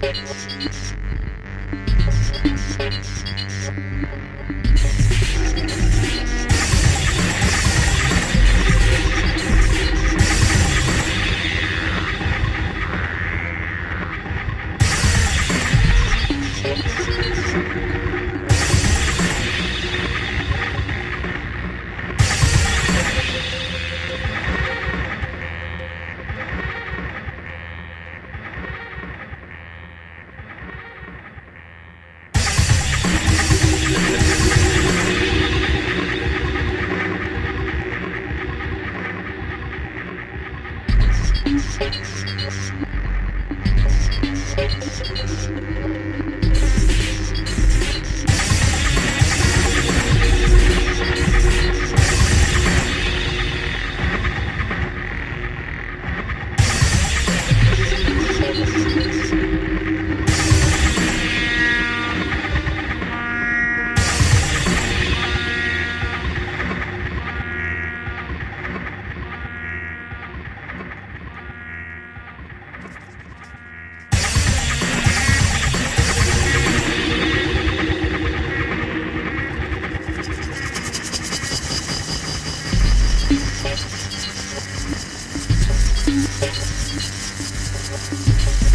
Thank you. Thank Thank you.